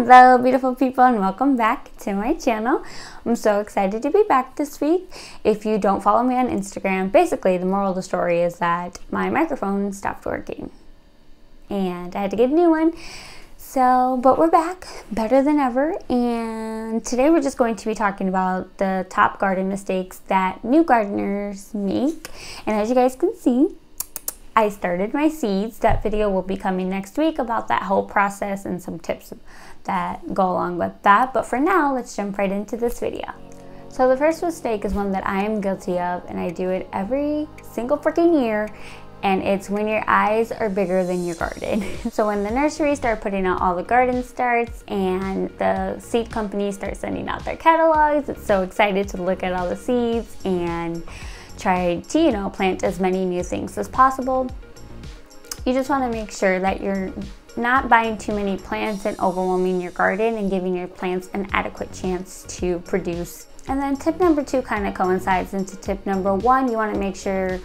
Hello beautiful people and welcome back to my channel. I'm so excited to be back this week. If you don't follow me on Instagram, basically the moral of the story is that my microphone stopped working and I had to get a new one. So, but we're back better than ever and today we're just going to be talking about the top garden mistakes that new gardeners make. And as you guys can see, I started my seeds. That video will be coming next week about that whole process and some tips that go along with that. But for now, let's jump right into this video. So the first mistake is one that I am guilty of and I do it every single freaking year and it's when your eyes are bigger than your garden. so when the nurseries start putting out all the garden starts and the seed companies start sending out their catalogs, it's so excited to look at all the seeds and try to, you know, plant as many new things as possible. You just want to make sure that you're not buying too many plants and overwhelming your garden and giving your plants an adequate chance to produce. And then tip number two kind of coincides into tip number one. You want to make sure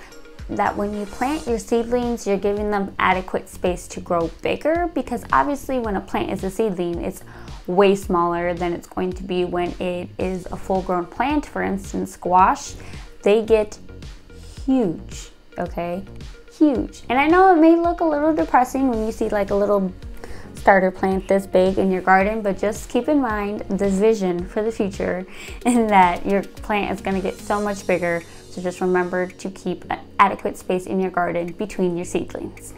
that when you plant your seedlings, you're giving them adequate space to grow bigger because obviously when a plant is a seedling, it's way smaller than it's going to be when it is a full grown plant. For instance, squash, they get huge, okay? Huge. And I know it may look a little depressing when you see like a little starter plant this big in your garden, but just keep in mind the vision for the future and that your plant is gonna get so much bigger. So just remember to keep adequate space in your garden between your seedlings.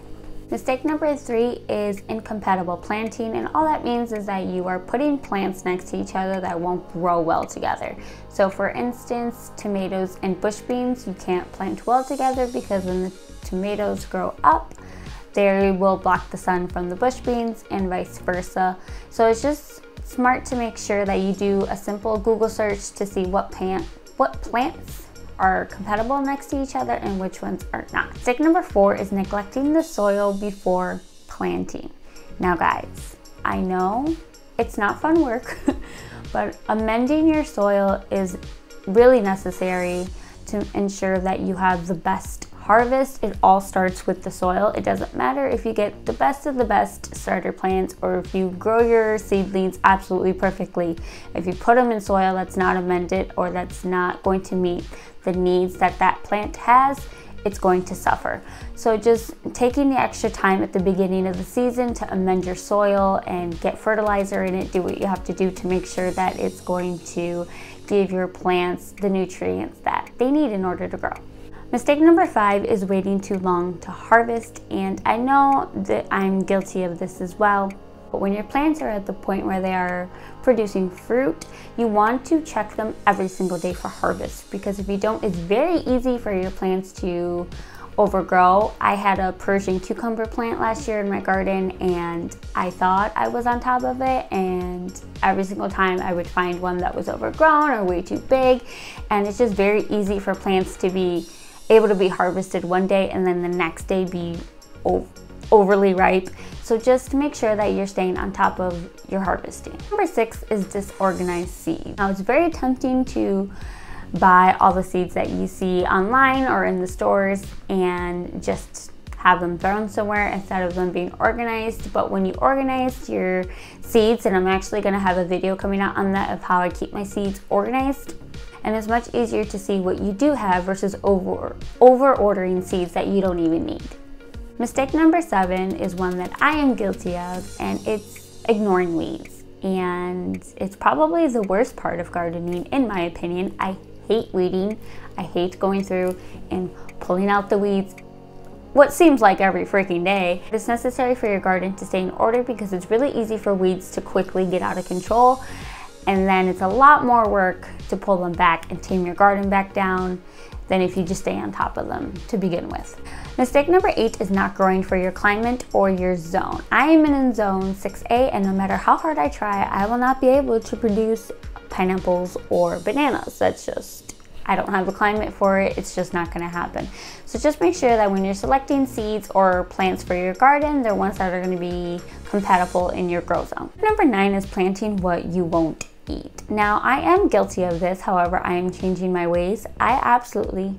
Mistake number three is incompatible planting and all that means is that you are putting plants next to each other that won't grow well together. So for instance, tomatoes and bush beans, you can't plant well together because when the tomatoes grow up, they will block the sun from the bush beans and vice versa. So it's just smart to make sure that you do a simple Google search to see what plant, what plants are compatible next to each other and which ones are not. Stick number four is neglecting the soil before planting. Now guys, I know it's not fun work, but amending your soil is really necessary to ensure that you have the best harvest. It all starts with the soil. It doesn't matter if you get the best of the best starter plants or if you grow your seedlings absolutely perfectly. If you put them in soil that's not amended or that's not going to meet the needs that that plant has, it's going to suffer. So just taking the extra time at the beginning of the season to amend your soil and get fertilizer in it, do what you have to do to make sure that it's going to give your plants the nutrients that they need in order to grow. Mistake number five is waiting too long to harvest, and I know that I'm guilty of this as well. But when your plants are at the point where they are producing fruit, you want to check them every single day for harvest because if you don't, it's very easy for your plants to overgrow. I had a Persian cucumber plant last year in my garden and I thought I was on top of it and every single time I would find one that was overgrown or way too big and it's just very easy for plants to be able to be harvested one day and then the next day be overly ripe. So just make sure that you're staying on top of your harvesting. Number six is disorganized seeds. Now it's very tempting to buy all the seeds that you see online or in the stores and just have them thrown somewhere instead of them being organized. But when you organize your seeds, and I'm actually gonna have a video coming out on that of how I keep my seeds organized, and it's much easier to see what you do have versus over, over ordering seeds that you don't even need. Mistake number seven is one that I am guilty of, and it's ignoring weeds. And it's probably the worst part of gardening, in my opinion. I hate weeding. I hate going through and pulling out the weeds what seems like every freaking day. It's necessary for your garden to stay in order because it's really easy for weeds to quickly get out of control and then it's a lot more work to pull them back and tame your garden back down than if you just stay on top of them to begin with. Mistake number eight is not growing for your climate or your zone. I am in zone 6A and no matter how hard I try, I will not be able to produce pineapples or bananas. That's just, I don't have the climate for it. It's just not gonna happen. So just make sure that when you're selecting seeds or plants for your garden, they're ones that are gonna be compatible in your grow zone. Number nine is planting what you won't eat. Now, I am guilty of this, however, I am changing my ways. I absolutely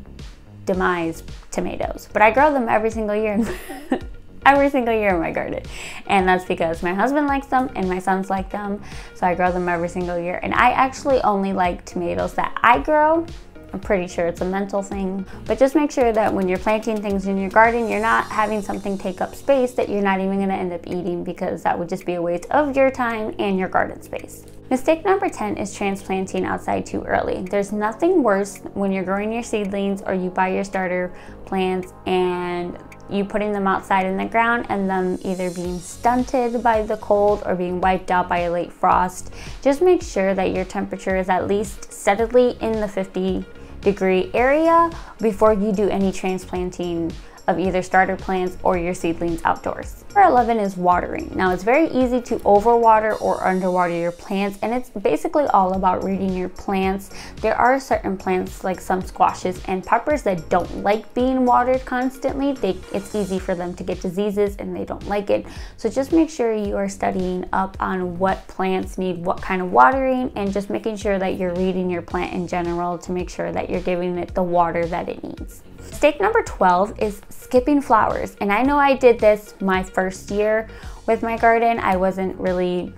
demise tomatoes, but I grow them every single year. every single year in my garden. And that's because my husband likes them and my sons like them. So I grow them every single year. And I actually only like tomatoes that I grow I'm pretty sure it's a mental thing. But just make sure that when you're planting things in your garden, you're not having something take up space that you're not even gonna end up eating because that would just be a waste of your time and your garden space. Mistake number 10 is transplanting outside too early. There's nothing worse when you're growing your seedlings or you buy your starter plants and you putting them outside in the ground and them either being stunted by the cold or being wiped out by a late frost. Just make sure that your temperature is at least steadily in the 50 degree area before you do any transplanting of either starter plants or your seedlings outdoors. Number 11 is watering. Now it's very easy to overwater or underwater your plants and it's basically all about reading your plants. There are certain plants like some squashes and peppers that don't like being watered constantly. They, it's easy for them to get diseases and they don't like it. So just make sure you are studying up on what plants need what kind of watering and just making sure that you're reading your plant in general to make sure that you're giving it the water that it needs. Mistake number 12 is skipping flowers. And I know I did this my first year with my garden. I wasn't really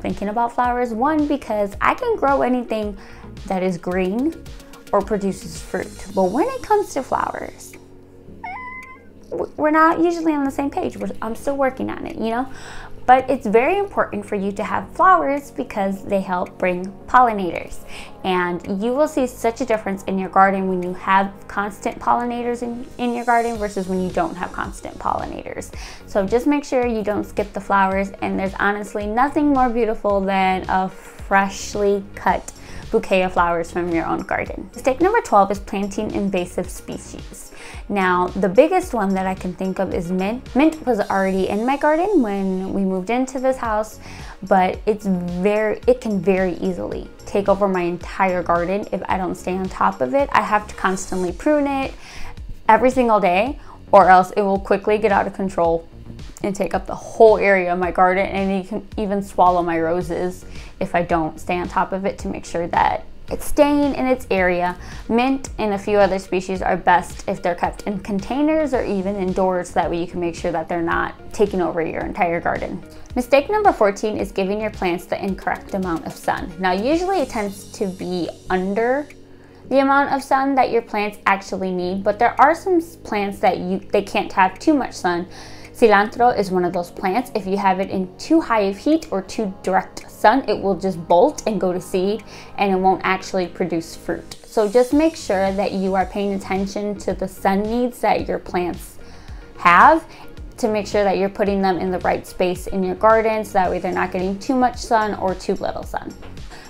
thinking about flowers. One, because I can grow anything that is green or produces fruit. But when it comes to flowers, we're not usually on the same page. I'm still working on it, you know? But it's very important for you to have flowers because they help bring pollinators. And you will see such a difference in your garden when you have constant pollinators in, in your garden versus when you don't have constant pollinators. So just make sure you don't skip the flowers. And there's honestly nothing more beautiful than a freshly cut bouquet of flowers from your own garden. Mistake number 12 is planting invasive species. Now, the biggest one that I can think of is mint. Mint was already in my garden when we moved into this house, but it's very, it can very easily take over my entire garden if I don't stay on top of it. I have to constantly prune it every single day or else it will quickly get out of control and take up the whole area of my garden and it can even swallow my roses if I don't stay on top of it to make sure that it's staying in its area. Mint and a few other species are best if they're kept in containers or even indoors so that way you can make sure that they're not taking over your entire garden. Mistake number 14 is giving your plants the incorrect amount of sun. Now usually it tends to be under the amount of sun that your plants actually need, but there are some plants that you they can't have too much sun. Cilantro is one of those plants. If you have it in too high of heat or too direct sun, it will just bolt and go to seed and it won't actually produce fruit. So just make sure that you are paying attention to the sun needs that your plants have to make sure that you're putting them in the right space in your garden so that way they're not getting too much sun or too little sun.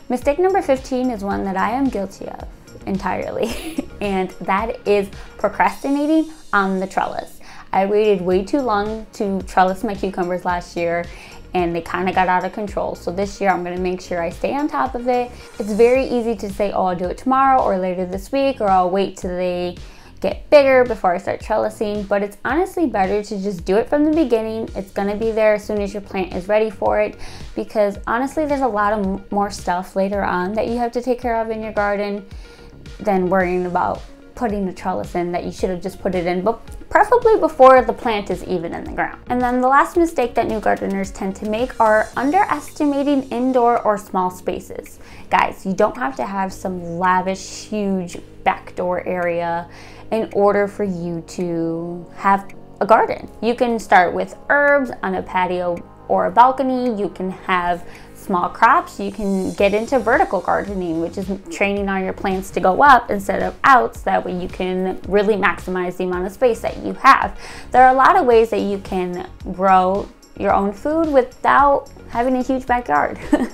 Mistake number 15 is one that I am guilty of entirely, and that is procrastinating on the trellis. I waited way too long to trellis my cucumbers last year and they kind of got out of control. So this year I'm gonna make sure I stay on top of it. It's very easy to say, oh, I'll do it tomorrow or later this week, or I'll wait till they get bigger before I start trellising, but it's honestly better to just do it from the beginning. It's gonna be there as soon as your plant is ready for it because honestly, there's a lot of more stuff later on that you have to take care of in your garden than worrying about putting the trellis in that you should have just put it in, preferably before the plant is even in the ground. And then the last mistake that new gardeners tend to make are underestimating indoor or small spaces. Guys, you don't have to have some lavish, huge back door area in order for you to have a garden. You can start with herbs on a patio or a balcony. You can have small crops, you can get into vertical gardening, which is training all your plants to go up instead of out, so that way you can really maximize the amount of space that you have. There are a lot of ways that you can grow your own food without having a huge backyard.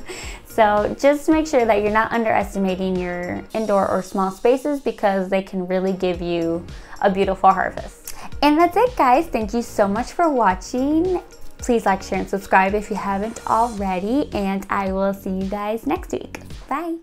so just make sure that you're not underestimating your indoor or small spaces because they can really give you a beautiful harvest. And that's it guys. Thank you so much for watching Please like, share, and subscribe if you haven't already. And I will see you guys next week. Bye.